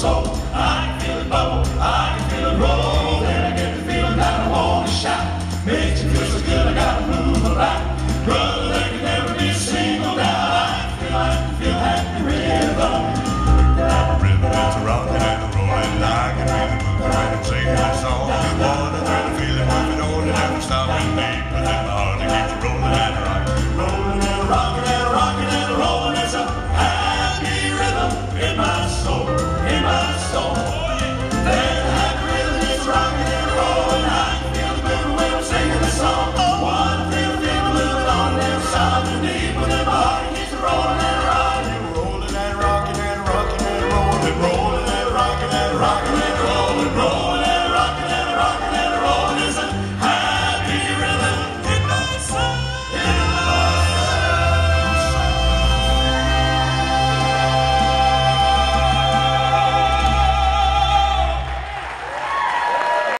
soul. I can feel it bubble, I can feel it roll, and I get the feeling that I want to shout. Makes me feel so good, I gotta move around. Brother,